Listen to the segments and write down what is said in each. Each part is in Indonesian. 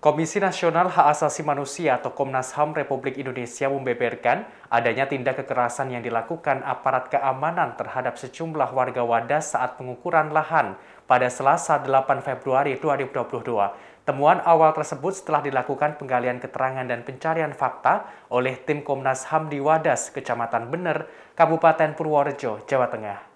Komisi Nasional Hak Asasi Manusia atau Komnas HAM Republik Indonesia membeberkan adanya tindak kekerasan yang dilakukan aparat keamanan terhadap sejumlah warga Wadas saat pengukuran lahan pada Selasa 8 Februari 2022. Temuan awal tersebut setelah dilakukan penggalian keterangan dan pencarian fakta oleh tim Komnas HAM di Wadas, Kecamatan Bener, Kabupaten Purworejo, Jawa Tengah.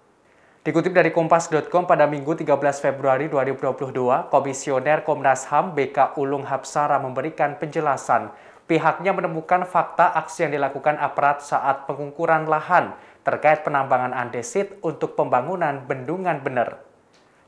Dikutip dari Kompas.com pada Minggu 13 Februari 2022, Komisioner Komnas HAM BK Ulung Hapsara memberikan penjelasan. Pihaknya menemukan fakta aksi yang dilakukan aparat saat pengukuran lahan terkait penambangan andesit untuk pembangunan bendungan bener.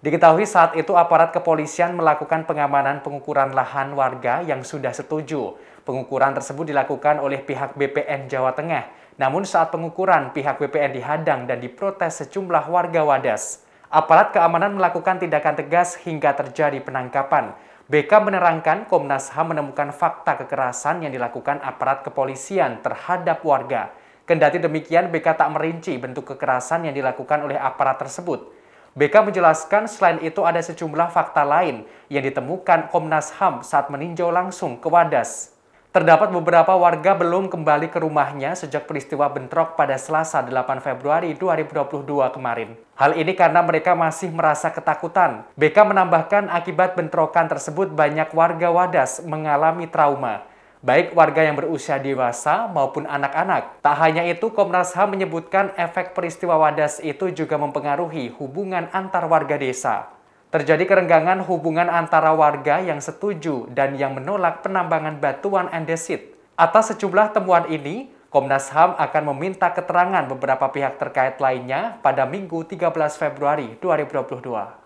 Diketahui saat itu aparat kepolisian melakukan pengamanan pengukuran lahan warga yang sudah setuju. Pengukuran tersebut dilakukan oleh pihak BPN Jawa Tengah namun saat pengukuran, pihak BPN dihadang dan diprotes sejumlah warga Wadas. Aparat keamanan melakukan tindakan tegas hingga terjadi penangkapan. BK menerangkan Komnas HAM menemukan fakta kekerasan yang dilakukan aparat kepolisian terhadap warga. Kendati demikian, BK tak merinci bentuk kekerasan yang dilakukan oleh aparat tersebut. BK menjelaskan selain itu ada sejumlah fakta lain yang ditemukan Komnas HAM saat meninjau langsung ke Wadas. Terdapat beberapa warga belum kembali ke rumahnya sejak peristiwa bentrok pada Selasa 8 Februari 2022 kemarin. Hal ini karena mereka masih merasa ketakutan. BK menambahkan akibat bentrokan tersebut banyak warga Wadas mengalami trauma baik warga yang berusia dewasa maupun anak-anak. Tak hanya itu, Komnas HAM menyebutkan efek peristiwa Wadas itu juga mempengaruhi hubungan antar warga desa. Terjadi kerenggangan hubungan antara warga yang setuju dan yang menolak penambangan batuan andesit. Atas sejumlah temuan ini, Komnas HAM akan meminta keterangan beberapa pihak terkait lainnya pada Minggu 13 Februari 2022.